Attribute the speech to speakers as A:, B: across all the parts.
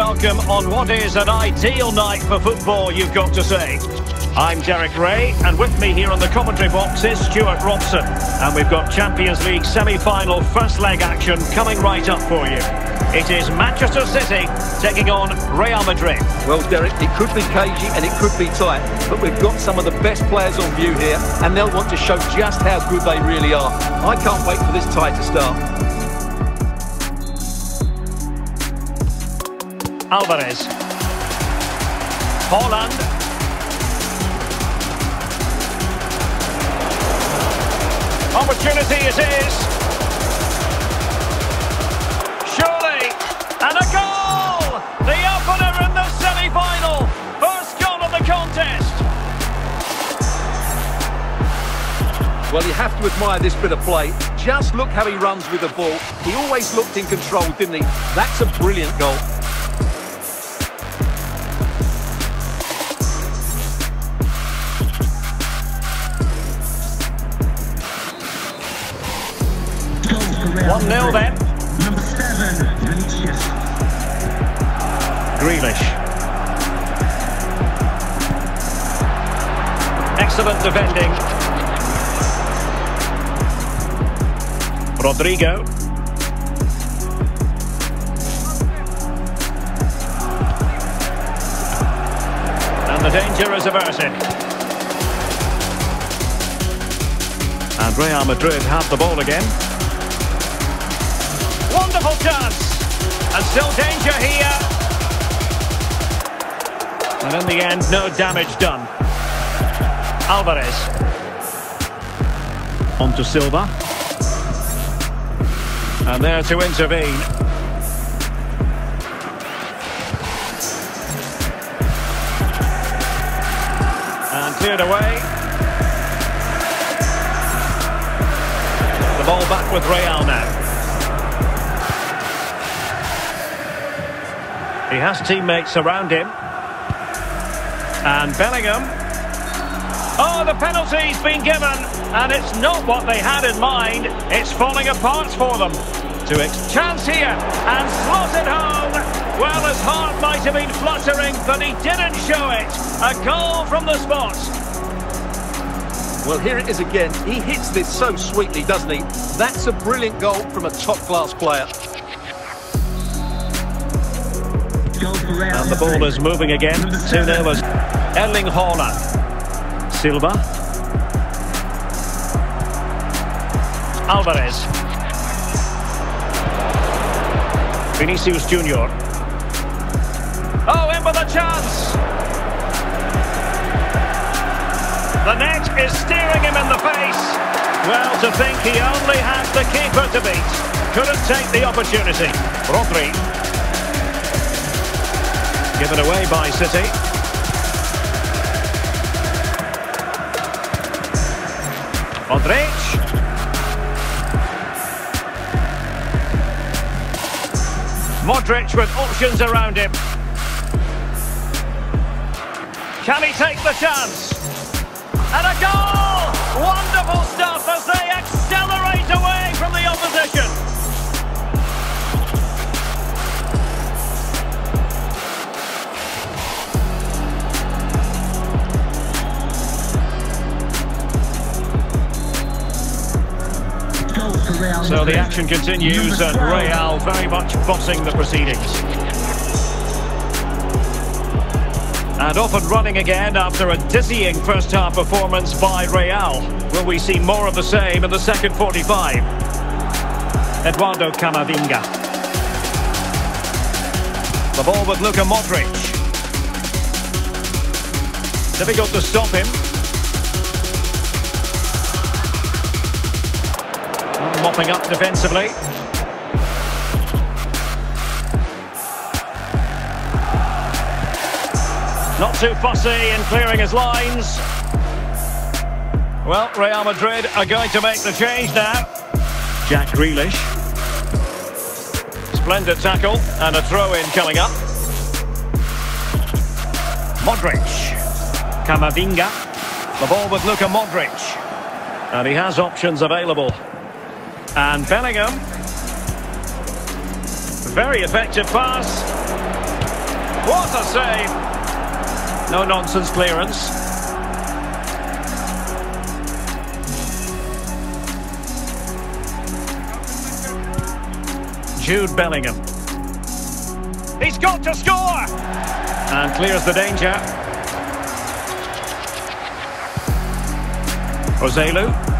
A: welcome on what is an ideal night for football, you've got to say. I'm Derek Ray, and with me here on the commentary box is Stuart Robson. And we've got Champions League semi-final first leg action coming right up for you. It is Manchester City taking on Real Madrid.
B: Well, Derek, it could be cagey and it could be tight, but we've got some of the best players on view here, and they'll want to show just how good they really are. I can't wait for this tie to start.
A: Alvarez. Haaland. Opportunity it is. Surely. And a goal! The opener in the semi-final. First goal of the contest.
B: Well, you have to admire this bit of play. Just look how he runs with the ball. He always looked in control, didn't he? That's a brilliant goal.
A: One 0 then.
C: Number seven, Vinicius.
A: Grealish. Excellent defending. Rodrigo. And the danger is averted. And Real Madrid have the ball again. Wonderful chance. And still danger here. And in the end, no damage done. Alvarez. On to Silva. And there to intervene. And cleared away. The ball back with Real now. He has teammates around him. And Bellingham. Oh, the penalty's been given. And it's not what they had in mind. It's falling apart for them. To ex chance here. And slot it home. Well, his heart might have been fluttering, but he didn't show it. A goal from the spot.
B: Well, here it is again. He hits this so sweetly, doesn't he? That's a brilliant goal from a top-class player.
A: And the ball is moving again. 2-0 as Erling Haaland. Silva. Alvarez. Vinicius Junior. Oh, in with a chance. The net is steering him in the face. Well, to think he only had the keeper to beat. Couldn't take the opportunity. Rodri. Given away by City. Modric. Modric with options around him. Can he take the chance? And a goal! Wonderful stuff as they accelerate So the action continues and
C: Number 12.
A: Real very much bossing the proceedings. And off and running again after a dizzying first half performance by Real. Will we see more of the same in the second 45? Eduardo Camavinga. The ball with Luka Modric. Difficult to stop him. Mopping up defensively. Not too fussy in clearing his lines. Well, Real Madrid are going to make the change now. Jack Grealish. Splendid tackle and a throw-in coming up. Modric. Camavinga. The ball with Luka Modric. And he has options available. And Bellingham. Very effective pass. What a save! No nonsense clearance. Jude Bellingham. He's got to score! And clears the danger. Joselu.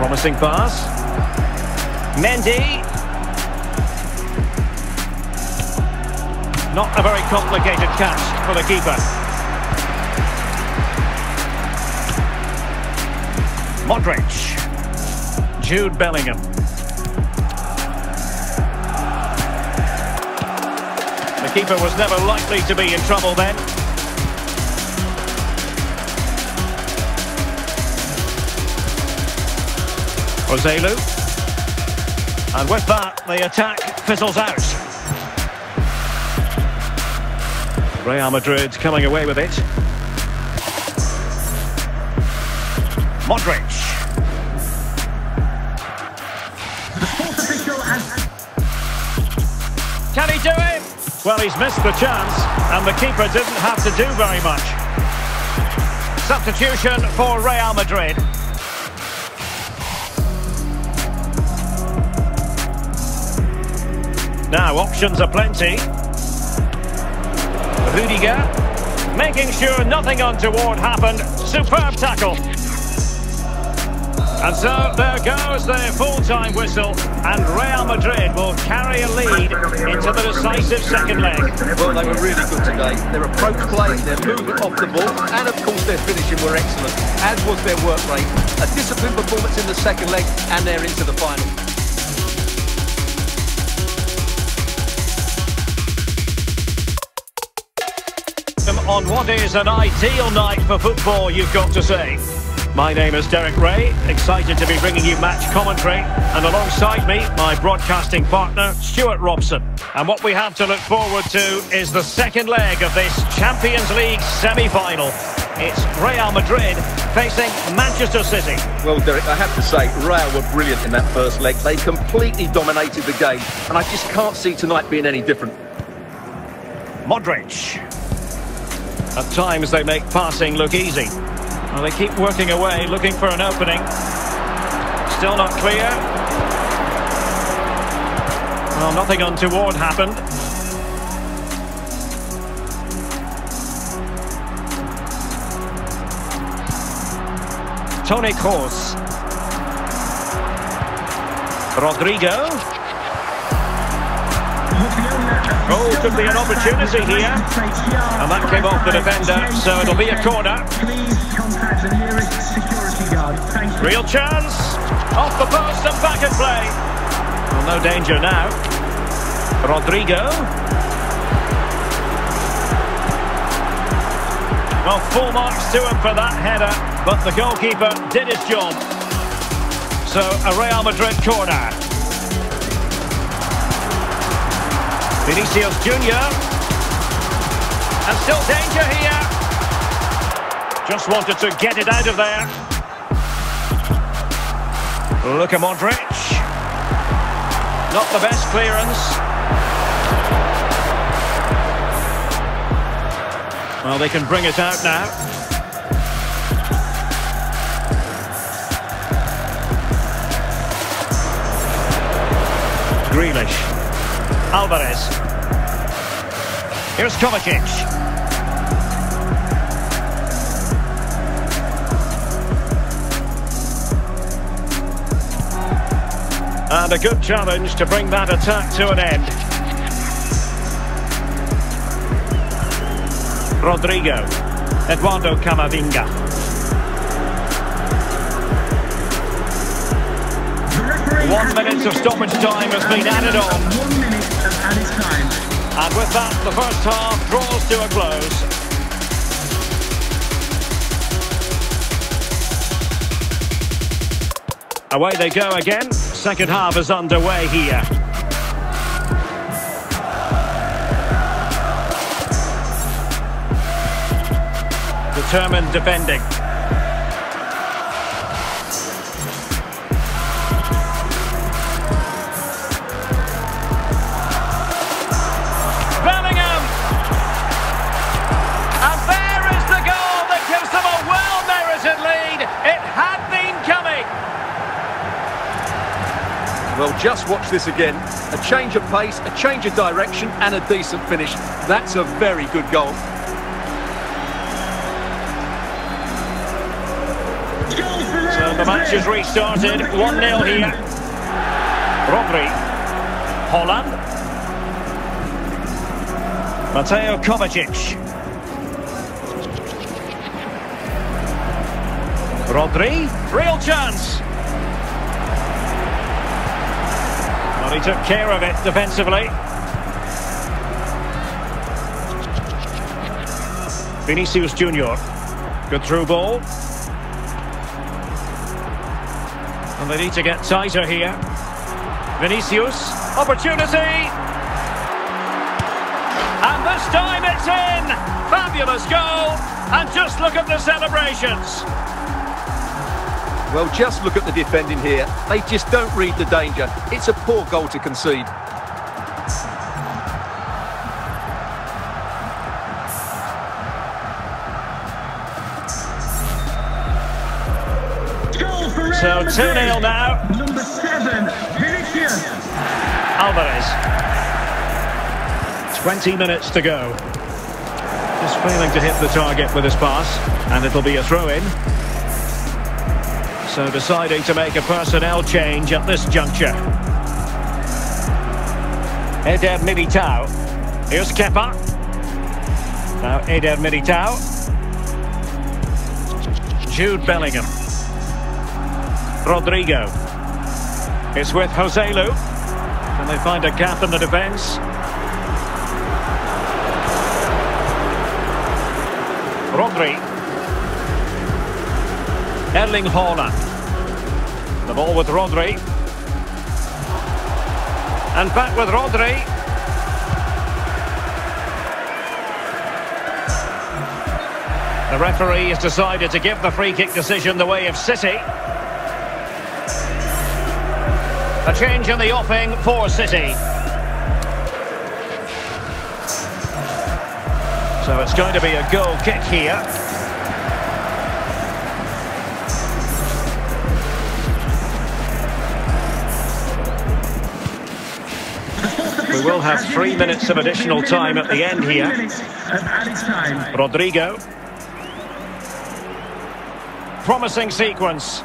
A: Promising pass. Mendy. Not a very complicated catch for the keeper. Modric. Jude Bellingham. The keeper was never likely to be in trouble then. Joselu. And with that, the attack fizzles out. Real Madrid coming away with it. Modric. Can he do it? Well, he's missed the chance, and the keeper didn't have to do very much. Substitution for Real Madrid. Now, options are plenty. Rudiger, making sure nothing untoward happened. Superb tackle. And so there goes the full-time whistle, and Real Madrid will carry a lead into the decisive second leg.
B: Well, they were really good today. Their approach play, their movement off the ball, and of course their finishing were excellent, as was their work rate. A disciplined performance in the second leg, and they're into the final.
A: On what is an ideal night for football, you've got to say. My name is Derek Ray, excited to be bringing you match commentary, and alongside me, my broadcasting partner, Stuart Robson. And what we have to look forward to is the second leg of this Champions League semi-final. It's Real Madrid facing Manchester City.
B: Well, Derek, I have to say, Real were brilliant in that first leg. They completely dominated the game, and I just can't see tonight being any different.
A: Modric. At times they make passing look easy. Well, they keep working away, looking for an opening. Still not clear. Well, nothing untoward happened. Toni Kroos. Rodrigo. Oh, could be an opportunity here. And that came off the defender, so it'll be a corner. Real chance. Off the post and back at play. Well, no danger now. Rodrigo. Well, full marks to him for that header, but the goalkeeper did his job. So, a Real Madrid corner. Vinicius Junior. And still danger here. Just wanted to get it out of there. Look at Modric. Not the best clearance. Well, they can bring it out now. Grealish. Alvarez. Here's Kovacic. And a good challenge to bring that attack to an end. Rodrigo. Eduardo Camavinga. One minute of stoppage time has been added on. And with that, the first half draws to a close. Away they go again. Second half is underway here. Determined defending.
B: Well, just watch this again. A change of pace, a change of direction and a decent finish. That's a very good goal.
A: So the match has restarted. 1-0 here. Rodri. Haaland. Mateo Kovacic. Rodri. Real chance. Well, he took care of it defensively. Vinicius Junior. Good through ball. And they need to get tighter here. Vinicius, opportunity. And this time it's in. Fabulous goal. And just look at the celebrations.
B: Well, just look at the defending here. They just don't read the danger. It's a poor goal to concede.
A: So 2-0 now.
C: Number seven, Vinicius.
A: Alvarez. 20 minutes to go. Just failing to hit the target with his pass. And it'll be a throw-in. So deciding to make a personnel change at this juncture. Eder Militao. Here's Kepa. Now Eder Militao. Jude Bellingham. Rodrigo. It's with Joselu. Can they find a gap in the defence? Rodri. Erling Haaland. The ball with Rodri. And back with Rodri. The referee has decided to give the free kick decision the way of City. A change in the offing for City. So it's going to be a goal kick here. We will have three minutes of additional time at the end here. Rodrigo. Promising sequence.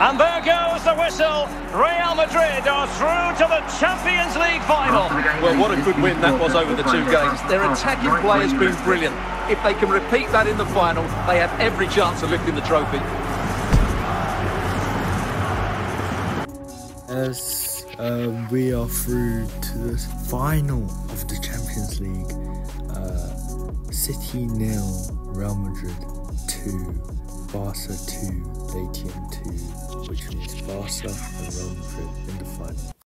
A: And there goes the whistle. Real Madrid are through to the Champions League final.
B: Well, what a good win that was over the two games. Their attacking play has been brilliant. If they can repeat that in the final, they have every chance of lifting the trophy.
D: As uh, we are through to the final of the Champions League, uh, City nil, Real Madrid two, Barca two, Latium two, which means Barca and Real Madrid in the final.